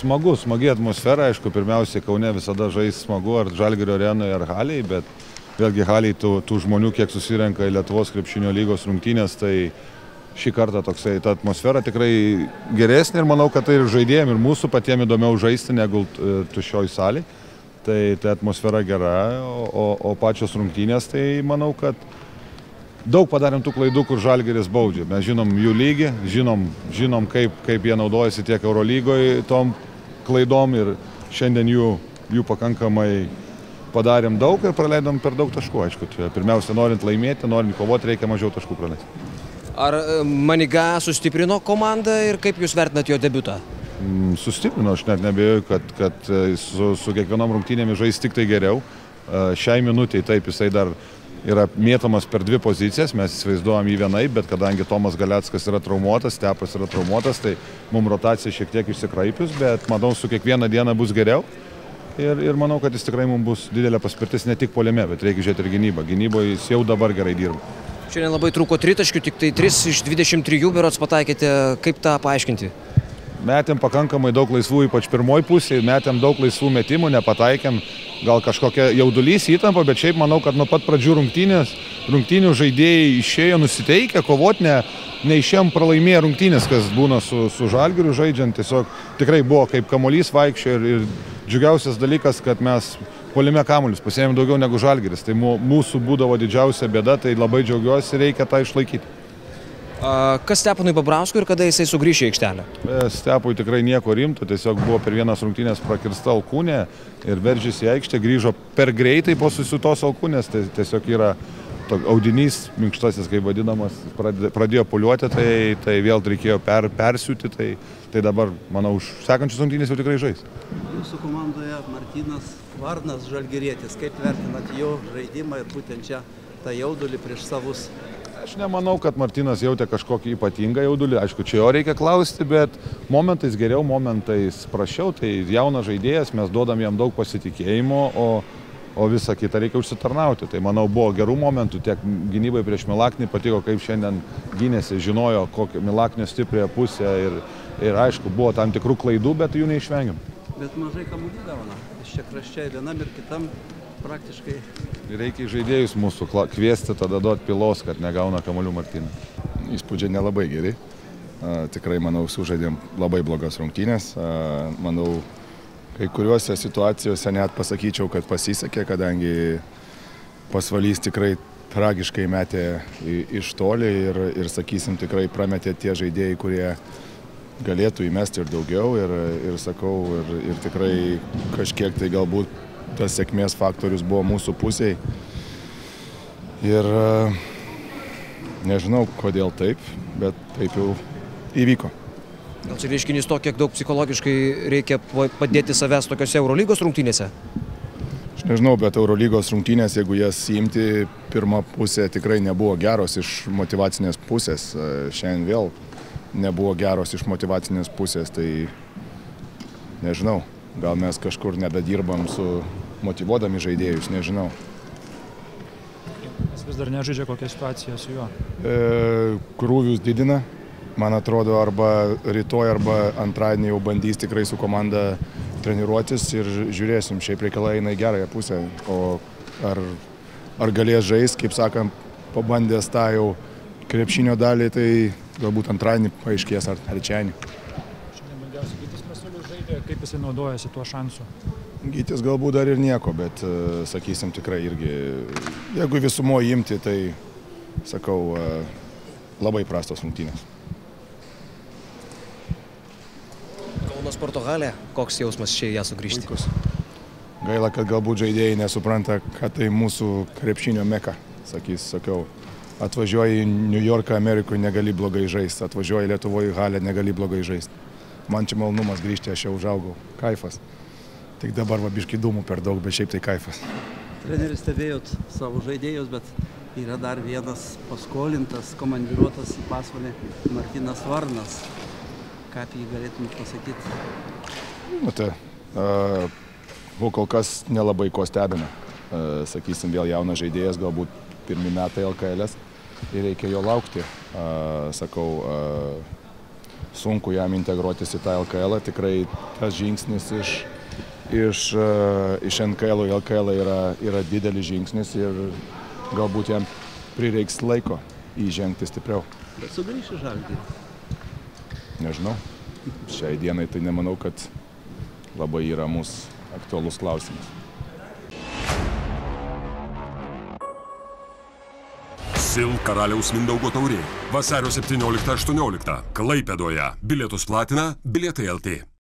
smagu, smagi atmosfera, aišku, pirmiausia, Kaune visada žais smagu, ar Žalgirio arenoje, ar Haliai, bet vėlgi Haliai tų, tų žmonių, kiek susirenka į Lietuvos krepšinio lygos rungtynės, tai šį kartą toksai, ta atmosfera tikrai geresnė ir manau, kad tai ir žaidėjim, ir mūsų patiems įdomiau žaisti negu e, tušioj salį. Tai, tai atmosfera gera, o, o pačios rungtynės, tai manau, kad daug padarėm tų klaidų, kur Žalgeris baudžia. Mes žinom jų lygį, žinom, žinom kaip, kaip jie naudojasi tiek Eurolygoje tom klaidom ir šiandien jų, jų pakankamai padarėm daug ir praleidom per daug taškų. Aišku, čia pirmiausia, norint laimėti, norint kovoti, reikia mažiau taškų praleisti. Ar e, Maniga sustiprino komandą ir kaip jūs vertinat jo debutą? Mm, sustiprino, aš net nebejoju, kad, kad e, su, su kiekvienom rungtynėmis žais tik tai geriau. E, šiai minutiai taip jisai dar yra mėtomas per dvi pozicijas, mes įsivaizduojam jį vienai, bet kadangi Tomas Galeckas yra traumuotas, Stepas yra traumuotas, tai mums rotacija šiek tiek išsikraipius, bet manau, su kiekviena diena bus geriau. Ir, ir manau, kad jis tikrai mums bus didelė paspirtis ne tik poliame, bet reikia žiūrėti ir gynybą. Gynyboje jis jau dabar gerai dirba. Šiandien labai trūko tritaškių, tik tai 3 iš 23 berots pataikėte. Kaip tą paaiškinti? Metėm pakankamai daug laisvų, ypač pirmoji pusė, metėm daug laisvų metimų, nepataikėm gal kažkokia jaudulys įtampa, bet šiaip manau, kad nuo pat pradžių rungtynės, rungtynių žaidėjai išėjo nusiteikę, kovoti ne, neišėm pralaimėję rungtynės, kas būna su, su žalgiriu žaidžiant, tiesiog tikrai buvo kaip kamolys vaikščio ir, ir džiugiausias dalykas, kad mes polime kamuolius pasėmėm daugiau negu žalgiris, tai mūsų būdavo didžiausia bėda, tai labai džiaugiuosi, reikia tą išlaikyti. Kas Stepanui Babrauskui ir kada jisai sugrįžė į aikštelę? E, Stepui tikrai nieko rimto, tiesiog buvo per vienas rungtynės prakirsta alkūnė ir veržėsi į aikštę, grįžo per greitai po susitos alkūnės, tai tiesiog yra audinys, minkštasis, kaip vadinamas, pradėjo puliuoti, tai, tai vėl reikėjo per, persiūti, tai, tai dabar, manau, už sekančius rungtynės jau tikrai žais. Jūsų komandoje Martinas Varnas Žalgerėtis, kaip vertinat jo žaidimą ir būtent čia tą jaudulį prieš savus Aš nemanau, kad Martinas jautė kažkokį ypatingą jaudulį. Aišku, čia jo reikia klausti, bet momentais geriau, momentais prašiau. Tai jaunas žaidėjas, mes duodam jam daug pasitikėjimo, o, o visą kitą reikia užsitarnauti. Tai manau, buvo gerų momentų tiek gynybai prieš Milaknį, patiko, kaip šiandien gynėsi, žinojo, kokią Milaknio stiprią pusę ir, ir aišku, buvo tam tikrų klaidų, bet jų neišvengiam. Bet mažai kamuolių gauna. Iš čia kraščiai vienam ir kitam praktiškai. Reikia žaidėjus mūsų kviesti, tada duoti pilos, kad negauna kamolių Martinai. Įspūdžiai nelabai geri. Tikrai, manau, sužaidėm labai blogas rungtynės. Manau, kai kuriuose situacijose net pasakyčiau, kad pasisekė, kadangi pasvalys tikrai tragiškai metė iš toli ir, ir sakysim, tikrai prametė tie žaidėjai, kurie galėtų įmesti ir daugiau ir, ir sakau, ir, ir tikrai kažkiek tai galbūt tas sėkmės faktorius buvo mūsų pusiai. Ir e, nežinau, kodėl taip, bet taip jau įvyko. Gal čia reiškinys to, kiek daug psichologiškai reikia padėti savęs tokiuose Eurolygos rungtynėse? Aš nežinau, bet Eurolygos rungtynės, jeigu jas įimti, pirmą pusę tikrai nebuvo geros iš motivacinės pusės. E, šiandien vėl nebuvo geros iš motivacinės pusės, tai nežinau, gal mes kažkur nebedirbam su motivuodami žaidėjus, nežinau. Jis vis dar nežaidžia kokią situaciją su juo. E, krūvius didina, man atrodo, arba rytoj, arba antradienį jau bandys tikrai su komanda treniruotis ir žiūrėsim, šiaip reikalai eina į gerąją pusę. O ar, ar galės žaisti, kaip sakant, pabandęs tą jau krepšinio dalį, tai galbūt antradienį paaiškės ar trečiadienį. Šiandien daugiausiai Gytis Masiulis žaidė, kaip jisai naudojasi tuo šansu? Gytis galbūt dar ir nieko, bet e, sakysim tikrai irgi, jeigu visumo imti, tai sakau, e, labai prastos rungtynės. Kaunas Portugalė, koks jausmas čia ją sugrįžti? Puikus. Gaila, kad galbūt žaidėjai nesupranta, kad tai mūsų krepšinio meka. Sakys, sakiau, atvažiuoji į New Yorką, Amerikoje negali blogai žaisti, atvažiuoji Lietuvoje į Halę, negali blogai žaisti. Man čia malonumas grįžti, aš jau užaugau. Kaifas. Tik dabar vabiškai dūmų per daug, bet šiaip tai kaifas. Treneris stebėjot savo žaidėjus, bet yra dar vienas paskolintas, komandiruotas į pasvalį Martinas Varnas. Ką apie jį galėtumėt pasakyti? Nu, tai, uh, kol kas nelabai ko stebina. Uh, sakysim, vėl jaunas žaidėjas, galbūt pirmi metai LKL ir reikia jo laukti. Uh, sakau, uh, sunku jam integruotis į tą LKL. Tikrai tas žingsnis iš, iš, uh, iš NKL į LKL yra, yra didelis žingsnis ir galbūt jam prireiks laiko įžengti stipriau. Bet sugrįši žalgį. Nežinau. Šiai dienai tai nemanau, kad labai yra mūsų aktualus klausimas. Sil karaliaus Mindaugo taurė. Vasario 17-18. Klaipėdoje. Bilietus platina Bilietai LT.